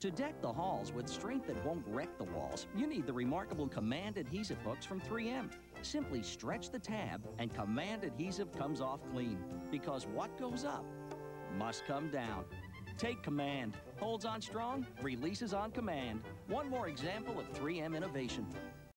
To deck the halls with strength that won't wreck the walls, you need the remarkable Command adhesive hooks from 3M. Simply stretch the tab and Command adhesive comes off clean. Because what goes up must come down. Take Command. Holds on strong, releases on command. One more example of 3M innovation.